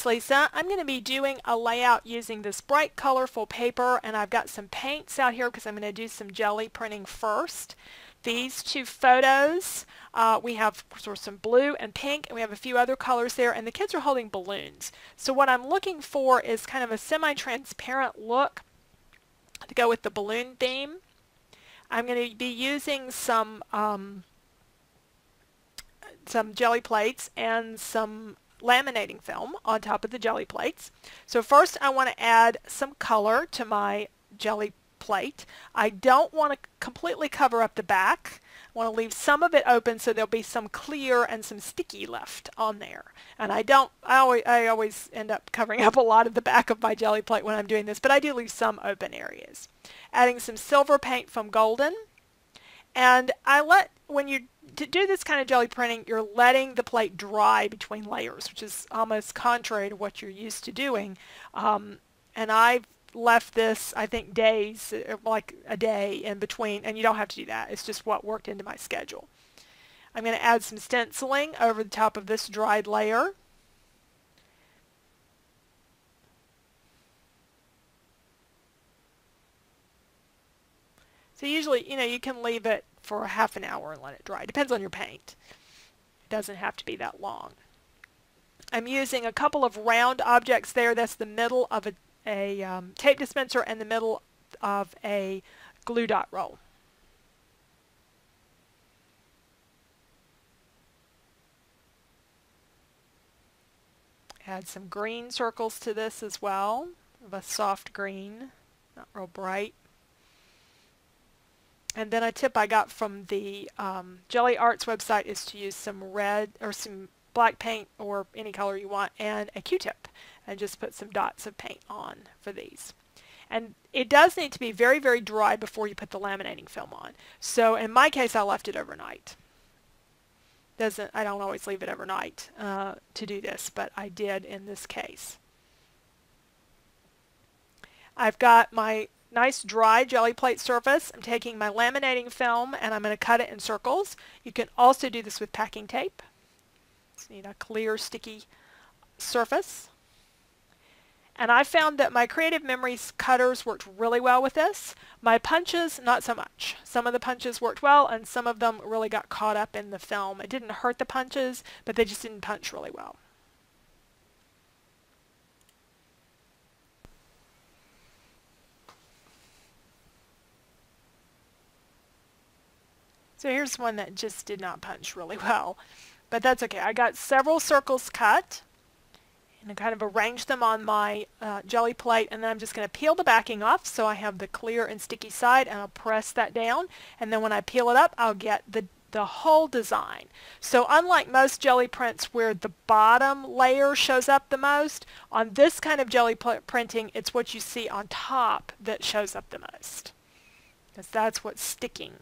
it's Lisa. I'm going to be doing a layout using this bright colorful paper and I've got some paints out here because I'm going to do some Gelli printing first. These two photos, uh, we have sort of some blue and pink and we have a few other colors there and the kids are holding balloons. So what I'm looking for is kind of a semi-transparent look to go with the balloon theme. I'm going to be using some um, some Gelli plates and some laminating film on top of the Gelli plates. So first I want to add some color to my Gelli plate. I don't want to completely cover up the back. I want to leave some of it open so there'll be some clear and some sticky left on there. And I don't, I always, I always end up covering up a lot of the back of my Gelli plate when I'm doing this, but I do leave some open areas. Adding some silver paint from Golden. And I let, when you to do this kind of Gelli printing, you're letting the plate dry between layers, which is almost contrary to what you're used to doing. Um, and I've left this, I think, days, uh, like a day in between, and you don't have to do that. It's just what worked into my schedule. I'm going to add some stenciling over the top of this dried layer. So usually, you know, you can leave it for half an hour and let it dry. Depends on your paint. It doesn't have to be that long. I'm using a couple of round objects there. That's the middle of a, a um, tape dispenser and the middle of a glue dot roll. Add some green circles to this as well, of a soft green, not real bright. And then a tip I got from the um, Gelli Arts website is to use some red or some black paint or any color you want and a Q-tip and just put some dots of paint on for these. And it does need to be very, very dry before you put the laminating film on. So in my case, I left it overnight. Doesn't I don't always leave it overnight uh, to do this, but I did in this case. I've got my nice dry Gelli plate surface. I'm taking my laminating film and I'm going to cut it in circles. You can also do this with packing tape. Just need a clear sticky surface. And I found that my Creative Memories cutters worked really well with this. My punches, not so much. Some of the punches worked well and some of them really got caught up in the film. It didn't hurt the punches, but they just didn't punch really well. So here's one that just did not punch really well, but that's okay. I got several circles cut and I kind of arranged them on my uh, Gelli plate and then I'm just going to peel the backing off so I have the clear and sticky side and I'll press that down and then when I peel it up I'll get the the whole design. So unlike most Gelli prints where the bottom layer shows up the most, on this kind of Gelli printing it's what you see on top that shows up the most. Because that's what's sticking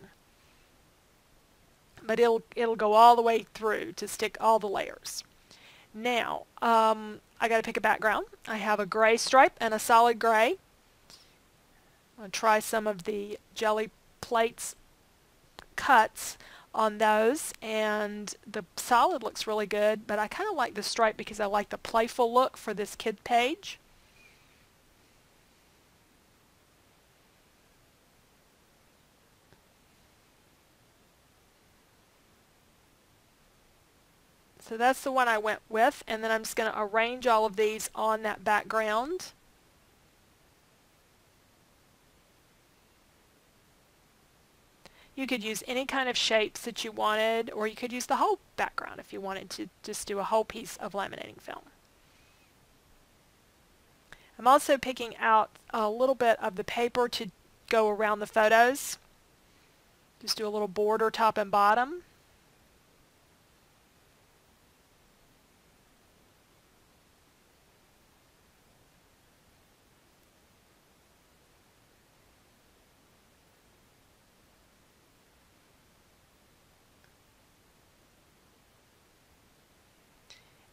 but it'll, it'll go all the way through to stick all the layers. Now, um, I got to pick a background. I have a gray stripe and a solid gray. I'm to try some of the Gelli plates cuts on those and the solid looks really good but I kind of like the stripe because I like the playful look for this kid page. So that's the one I went with, and then I'm just going to arrange all of these on that background. You could use any kind of shapes that you wanted, or you could use the whole background if you wanted to just do a whole piece of laminating film. I'm also picking out a little bit of the paper to go around the photos. Just do a little border top and bottom.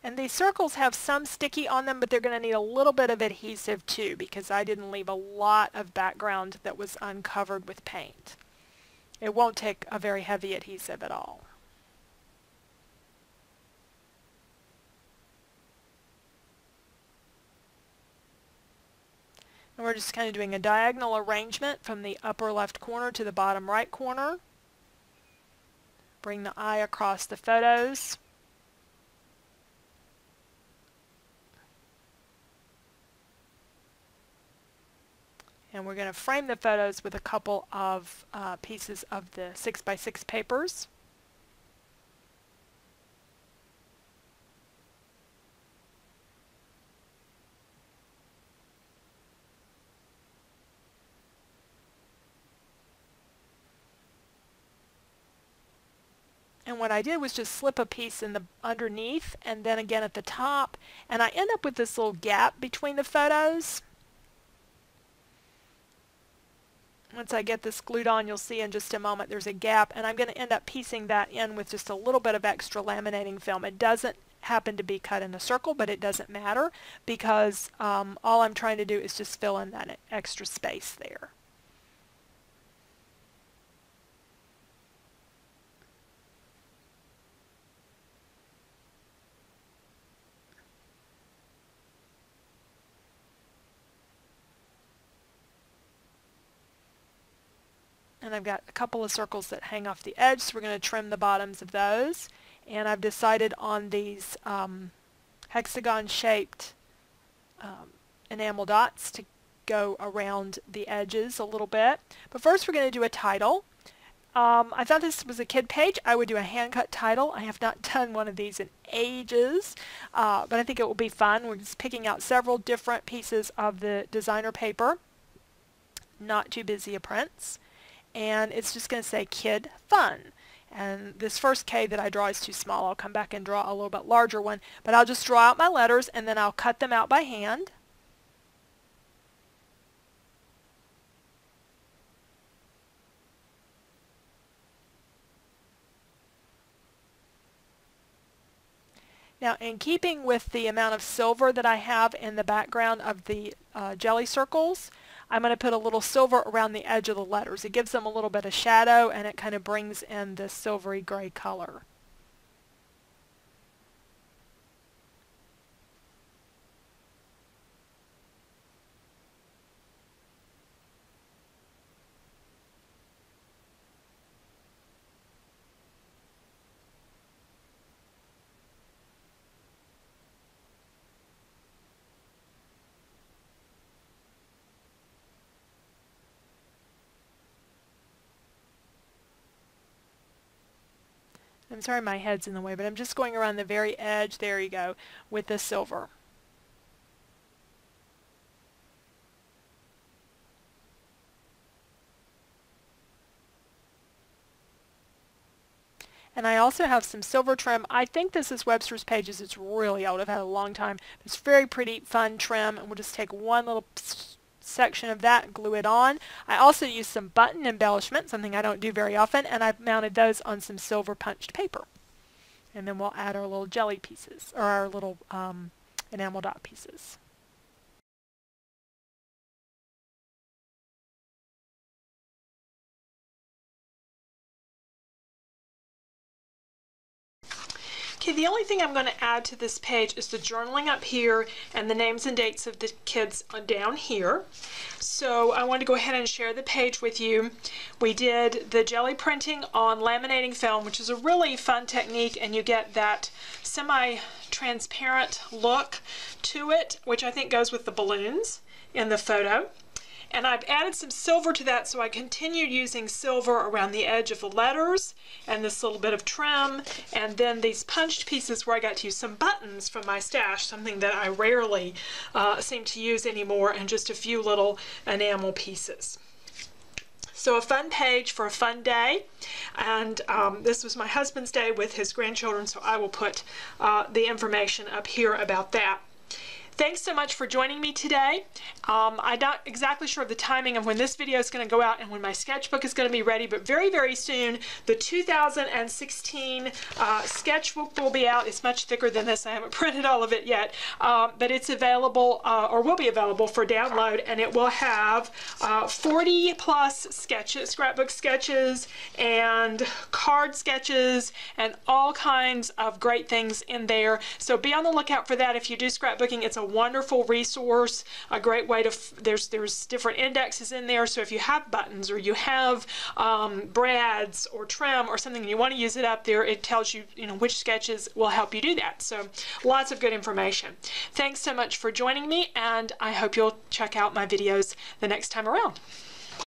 And these circles have some sticky on them, but they're going to need a little bit of adhesive too because I didn't leave a lot of background that was uncovered with paint. It won't take a very heavy adhesive at all. And we're just kind of doing a diagonal arrangement from the upper left corner to the bottom right corner. Bring the eye across the photos. And we're going to frame the photos with a couple of uh, pieces of the 6x6 papers. And what I did was just slip a piece in the underneath and then again at the top. And I end up with this little gap between the photos. Once I get this glued on, you'll see in just a moment there's a gap. And I'm going to end up piecing that in with just a little bit of extra laminating film. It doesn't happen to be cut in a circle, but it doesn't matter because um, all I'm trying to do is just fill in that extra space there. and I've got a couple of circles that hang off the edge, so we're going to trim the bottoms of those. And I've decided on these um, hexagon-shaped um, enamel dots to go around the edges a little bit. But first we're going to do a title. Um, I thought this was a kid page. I would do a hand-cut title. I have not done one of these in ages, uh, but I think it will be fun. We're just picking out several different pieces of the designer paper. Not too busy a prints and it's just going to say kid fun. And this first K that I draw is too small. I'll come back and draw a little bit larger one. But I'll just draw out my letters and then I'll cut them out by hand. Now in keeping with the amount of silver that I have in the background of the uh, Gelli circles, I'm going to put a little silver around the edge of the letters. It gives them a little bit of shadow and it kind of brings in this silvery gray color. I'm sorry my head's in the way, but I'm just going around the very edge, there you go, with the silver. And I also have some silver trim. I think this is Webster's Pages. It's really old. I've had a long time. It's very pretty, fun trim. And we'll just take one little section of that glue it on. I also used some button embellishment, something I don't do very often, and I've mounted those on some silver punched paper. And then we'll add our little Gelli pieces, or our little um, enamel dot pieces. Okay, the only thing I'm going to add to this page is the journaling up here and the names and dates of the kids down here. So I want to go ahead and share the page with you. We did the Gelli printing on laminating film, which is a really fun technique, and you get that semi-transparent look to it, which I think goes with the balloons in the photo. And I've added some silver to that so I continued using silver around the edge of the letters and this little bit of trim and then these punched pieces where I got to use some buttons from my stash, something that I rarely uh, seem to use anymore, and just a few little enamel pieces. So a fun page for a fun day. And um, this was my husband's day with his grandchildren, so I will put uh, the information up here about that. Thanks so much for joining me today. Um, I'm not exactly sure of the timing of when this video is going to go out and when my sketchbook is going to be ready, but very, very soon the 2016 uh, sketchbook will be out. It's much thicker than this. I haven't printed all of it yet, um, but it's available uh, or will be available for download, and it will have uh, 40 plus sketches, scrapbook sketches, and card sketches, and all kinds of great things in there. So be on the lookout for that. If you do scrapbooking, it's a wonderful resource, a great way to, there's, there's different indexes in there. So if you have buttons or you have um, brads or trim or something and you want to use it up there, it tells you, you know, which sketches will help you do that. So lots of good information. Thanks so much for joining me and I hope you'll check out my videos the next time around.